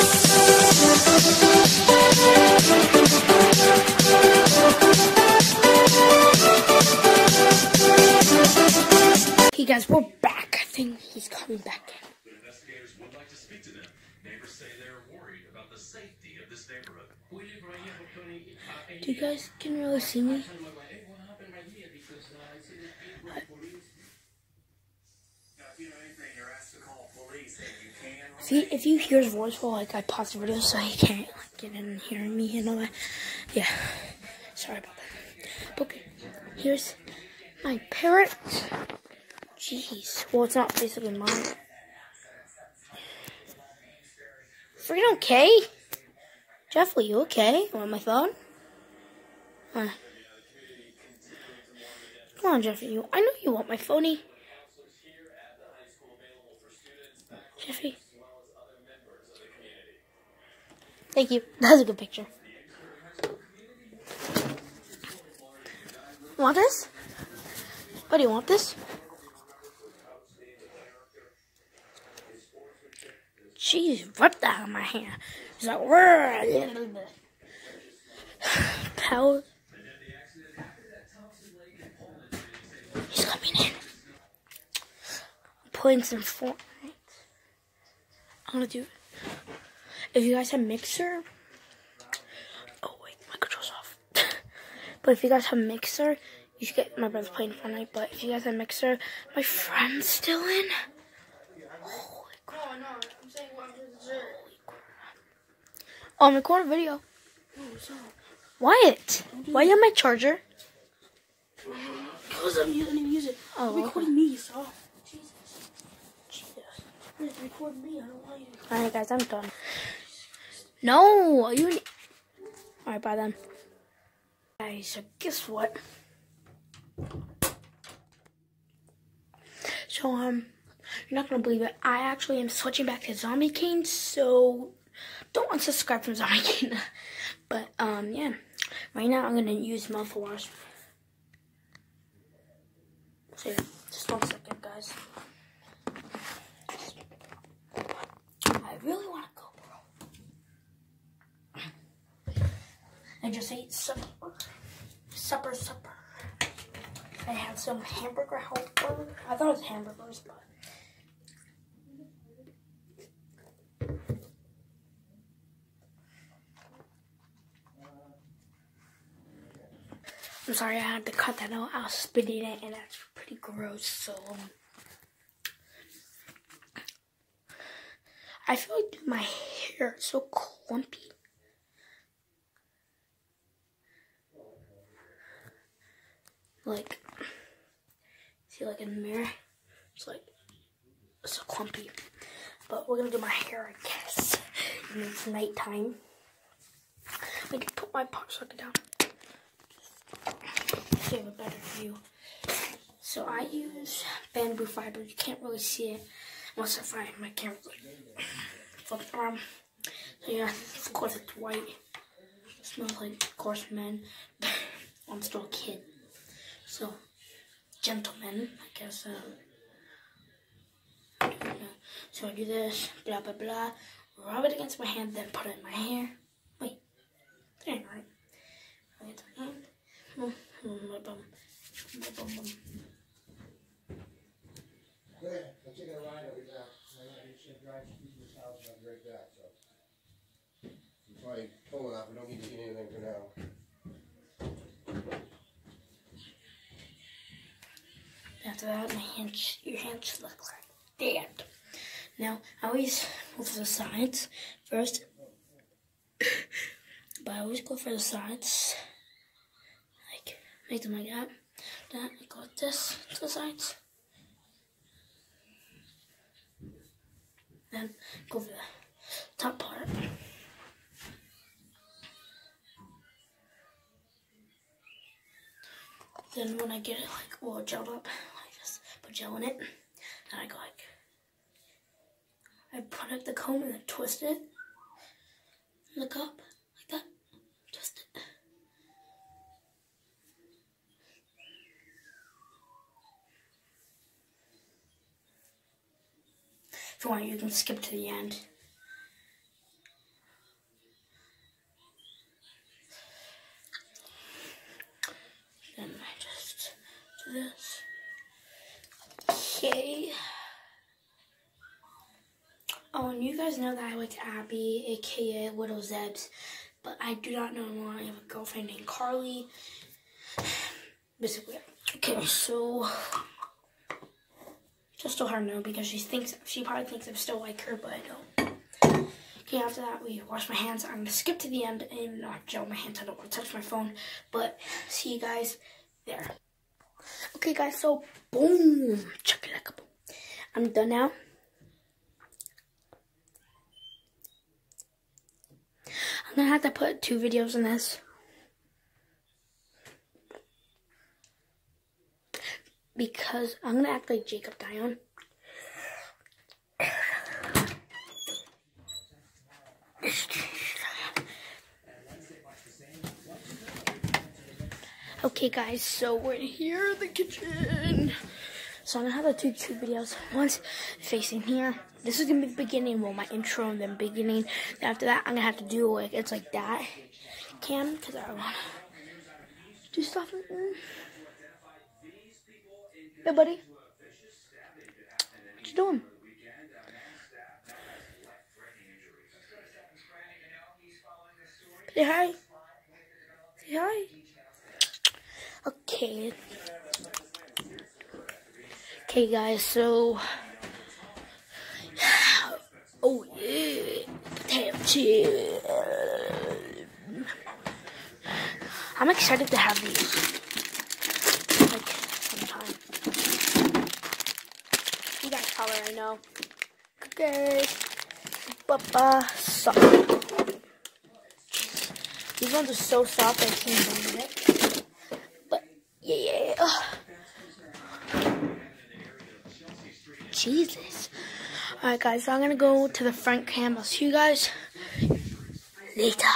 Hey guys, we're back. I think he's coming back in. Investigators would like to speak to them. Neighbors say they're worried about the safety of this neighborhood. Do you guys can really see me? See, if you hear his voice, well, like I paused the video so he can't like get in and hear me and all that. Yeah, sorry about that. Okay, here's my parrot. Jeez, well, it's not basically mine. Freaking okay? Jeff, are you okay? Want my phone? Huh. Come on, Jeffy. You, I know you want my phony. Jeffy. Thank you. That was a good picture. Want this? Oh, do you want this? Jeez, ripped out of my hand. It's like, power. He's coming in. I'm playing some Fortnite. I'm gonna do. If you guys have Mixer. Oh wait, my control's off. but if you guys have Mixer, you should get my brother's playing Fortnite. But if you guys have Mixer, my friend's still in. Holy crap. Oh, I'm recording a video. Wyatt, why you have my charger? Because I'm using it. Oh, I'm recording me, so. Jesus. Jesus. It's recording me. I don't want you. Alright, guys, I'm done. No, you. Alright, bye then. Guys, so guess what? So, um, you're not gonna believe it. I actually am switching back to Zombie King, so don't unsubscribe from Zombie King. but, um, yeah. Right now, I'm gonna use mouthwash. So, yeah, just one second, guys. I really want to go, bro. I just ate supper. Supper, supper. I had some hamburger helper. I thought it was hamburgers, but. I'm sorry, I had to cut that out. I was spitting it, and that's pretty gross. So, um, I feel like my hair is so clumpy. Like, see, like in the mirror, it's like so clumpy. But we're gonna do my hair, I guess. And it's nighttime. I can put my pop socket down. A better view. So I use bamboo fiber. You can't really see it unless I find my camera like. So yeah, of course it's white. It smells like, of course, men. I'm still a kid. So, gentlemen, I guess. Um, so I do this, blah blah blah. Rub it against my hand, then put it in my hair. Wait, ain't right. Get my hand. A ride, be back. I drive to house I'll so. It's probably enough, we don't need to anything for now. After that, my hands, your hands should look like that. Now, I always go for the sides first. but I always go for the sides. Like, make them like that. Then I go like this to the sides. Then go for the top part. Then when I get it like all gelled up, put gel in it. And I go like, I put up the comb and then twist it. the cup like that. Twist it. If you want, you can skip to the end. Okay. Oh, and you guys know that I went to Abby, aka Little Zebs, but I do not know more. I have a girlfriend named Carly. Basically, okay, so just tell her no because she thinks she probably thinks I'm still like her, but I don't. Okay, after that we wash my hands. I'm gonna skip to the end and not gel my hands. I don't want to touch my phone, but see you guys there. Okay, guys, so boom, check it out. I'm done now. I'm gonna have to put two videos in this. Because I'm gonna act like Jacob Dion. Okay guys, so we're here in the kitchen. So I'm gonna have to do two videos. One's facing here. This is gonna be the beginning, well my intro and then beginning. Then after that I'm gonna have to do like it's like that cam because I wanna do stuff. Hey buddy. What you doing? Say hi. Say hi. Okay. Okay, guys, so. Oh, yeah. Potato chip. I'm excited to have these. Like, sometime. You guys probably already know. Okay. Papa soft. These ones are so soft I can't believe it. Yeah. Jesus. Alright guys, so I'm gonna go to the front cam. I'll see you guys later.